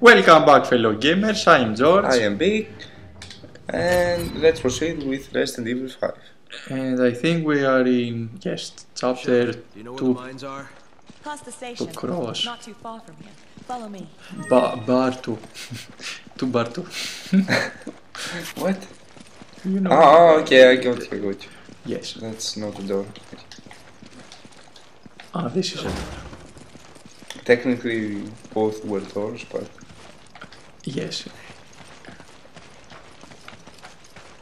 Welcome back, fellow gamers. I am George. I am Big, and let's proceed with Resident Evil 5. And I think we are in yes, chapter Do you know two, the mines are? Past the station. cross. Not too far from here. Follow me. ba- bar two, two bar two. What? You know. Oh, okay, I got you, I got you. Yes. That's not the door. Ah, this is it. Technically, both were doors, but Yes.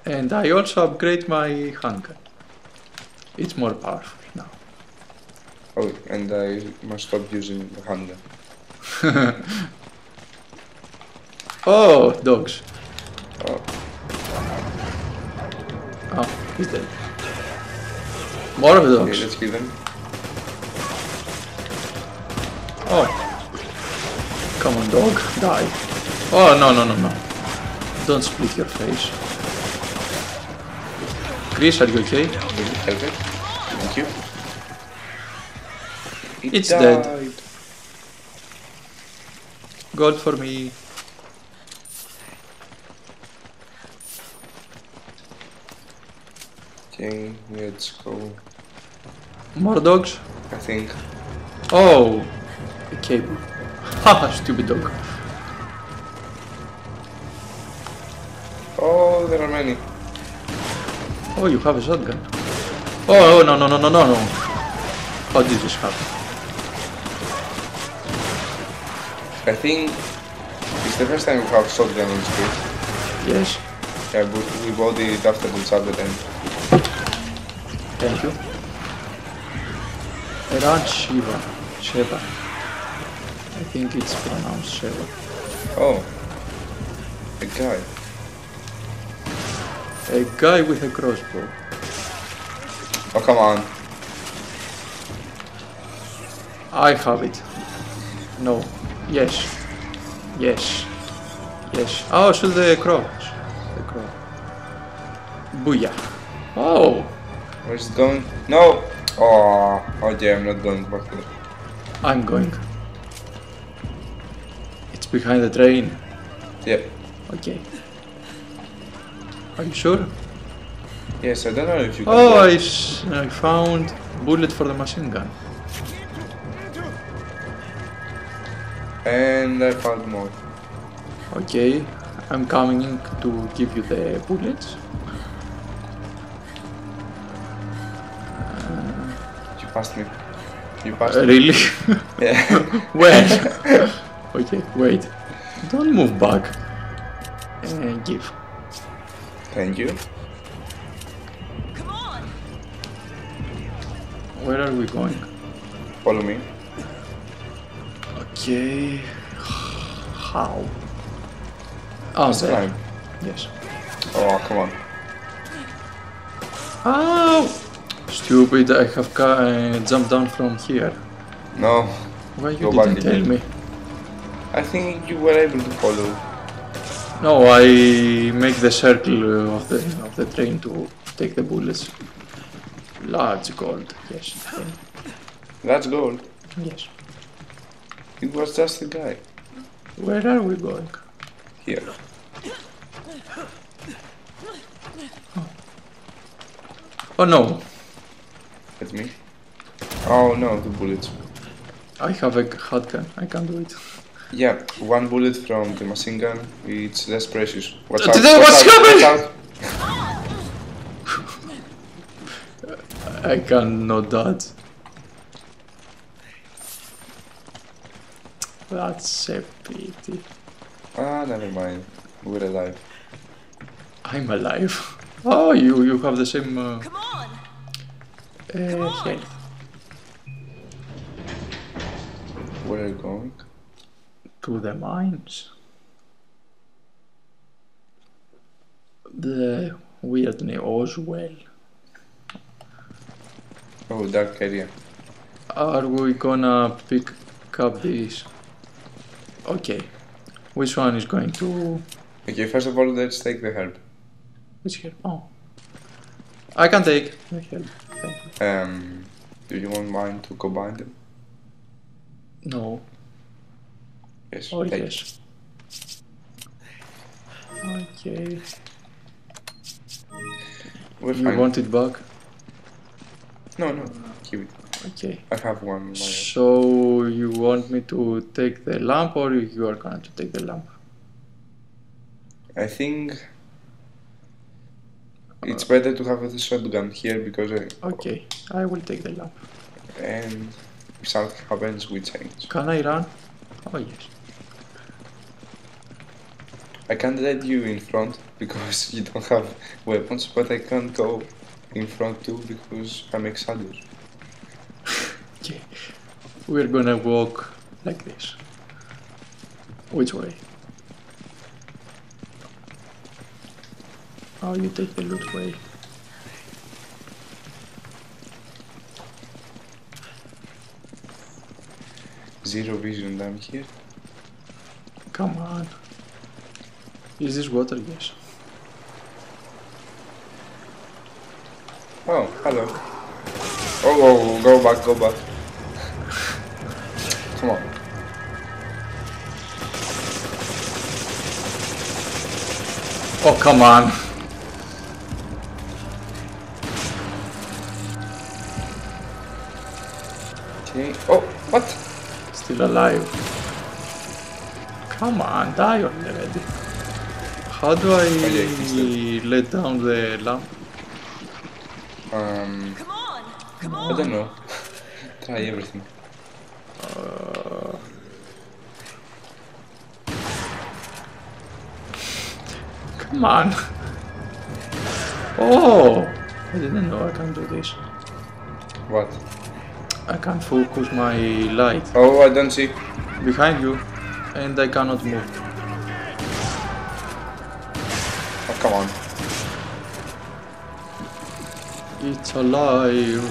And I also upgrade my handgun. It's more powerful now. oh, and I must stop using the handgun. Oh, dogs. Oh, Oh, he's dead. More of the okay, dogs. let's kill them. Oh. Come on, dog. Die. Oh, no, no, no, no. Don't split your face. Chris, are you okay? Perfect. Thank you. It It's dead. died. Gold for me. Okay, let's go. More dogs? I think. Oh, a cable. Haha, stupid dog. Oh, there are many. Oh, you have a shotgun. Oh, oh no, no, no, no, no, no. How did this happen? I think it's the first time we have shotgun on street. Yes, Yeah, but we bought it after the chapter end. thank you. Raj Shiva. Sheva. I think it's pronounced Sheva. Oh, a guy. A guy with a crossbow. Oh, come on. I have it. No. Yes. Yes. Yes. Oh, shoot the crows. The crow. Booyah. Oh. Where's it going? No! Oh, oh okay, I'm not going back there. I'm going. It's behind the train. Yep. Okay. Are you sure? Yes, I don't know if you can. Oh. I, s- I found bullet for the machine gun. And I found more. Okay. I'm coming to give you the bullets. You passed me. You passed Uh, me. really? Yeah. When? okay, wait. Don't move back. And give. Thank you. Come on! Where are we going? Follow me. Okay. How? Oh, there. Yes. Oh, come on. Oh! Stupid, I have uh, jumped down from here. No. Why you Go didn't tell me? I think you were able to follow. No, I make the circle of the of the train to take the bullets. Large gold, yes. That's gold. Yes. It was just a guy. Where are we going? Here. Oh no, That's me. Oh no, the bullets. I have a shotgun. I can't do it. Yeah, one bullet from the machine gun. It's less precious. Watch Uh, out! today what's happening? watch out. I cannot dodge. That's a pity. Ah, never mind. We're alive. I'm alive. Oh, you you have the same uh, Come on! uh, health. Where are you going? To the mines. The weird name Oswell. Oh, dark area. Are we gonna pick up this? Okay. Which one is going to Okay, first of all, let's take the help. which here? Oh. I can take the help. Um, do you want mine to combine them? No. Yes. Or take. yes. Okay. We're You fine. want it back? No, no. Keep it. Okay. I have one. More. So you want me to take the lamp or you are going to take the lamp? I think uh, it's better to have the shotgun here because I, Okay, I will take the lamp. and if something happens, we change. Can I run? Oh yes. I can't let you in front because you don't have weapons, but I can't go in front too because I'm excited. Okay. We're gonna walk like this. Which way? Oh, you take the loot way. Zero vision down here. Come on. Is this water? Yes. Oh, hello. Oh, oh, go back, go back. Come on. Oh, come on. Okay. Oh, what? Still alive. Come on, die already. How do I let down the lamp? Um, Come on! Come I don't know. Try everything. Uh, come on. Oh, I didn't know I can do this. What? I can't focus my light Oh, I don't see. behind you, and I cannot move. Come on. It's alive.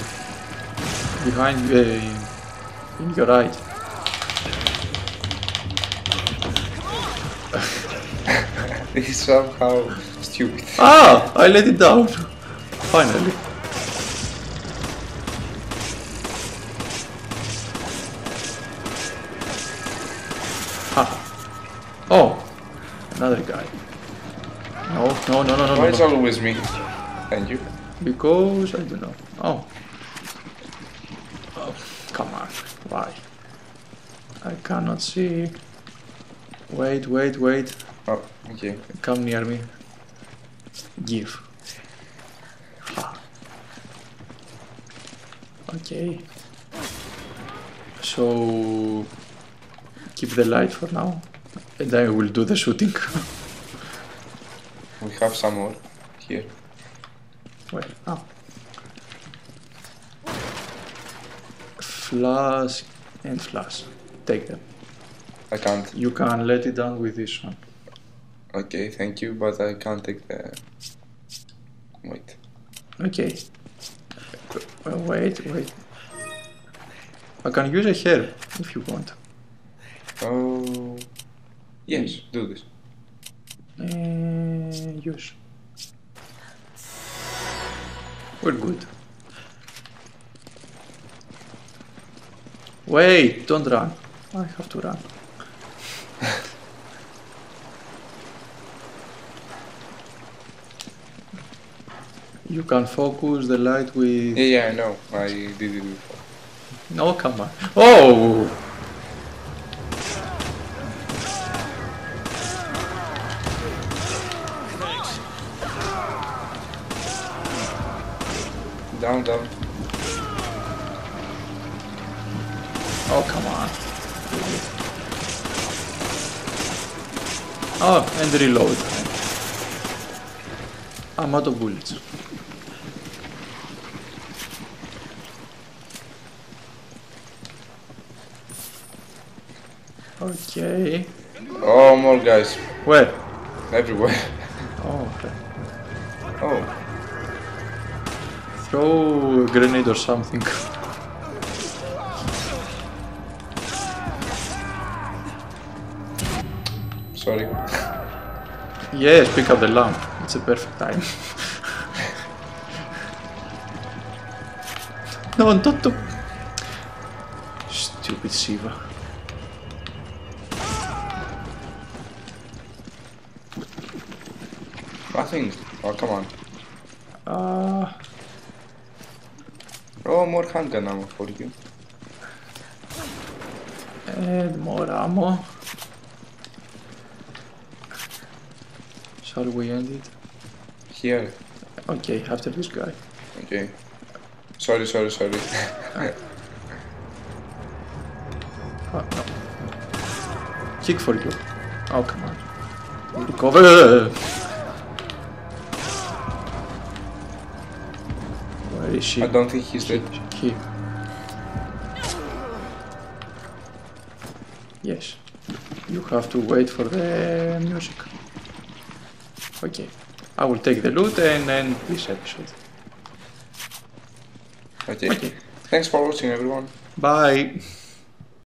Behind you, uh, in your right. This is somehow stupid. Ah, I let it down. Finally. No, no, no, no, no, Why no, it's no. always me? Thank you. Because I don't know. Oh. Oh, come on. Why? I cannot see. Wait, wait, wait. Oh, okay. Come near me. Give. Okay. So keep the light for now, and I will do the shooting. We have some more here. Wait, Oh. Flash and flask. Take them. I can't. You can let it down with this one. Okay, thank you, but I can't take the. Wait. Okay. Wait, wait. I can use a hair if you want. Oh. Yes, do this. Uh, use. We're good. Wait, don't run. I have to run. you can focus the light with. Yeah, yeah, I know. I did it before. No, come on. Oh! Oh, and reload. I'm out of bullets. Okay. Oh, more guys. Where? Everywhere. Oh, okay. Oh, Throw a grenade or something. Yes, pick up the lamp. It's a perfect time. no, don't, don't. Stupid Shiva. Nothing. Oh, come on. Uh, Oh, more handgun ammo for you. and more ammo. Shall we end it? Here. Okay, after this guy. Okay. Sorry, sorry, sorry. Oh, no. Kick for you. Oh, come on. Recover! Where is she? I don't think he's dead. Here. Yes. You have to wait for the music. Okay. I will take the loot and end this episode. Okay. Okay. Thanks for watching, everyone. Bye!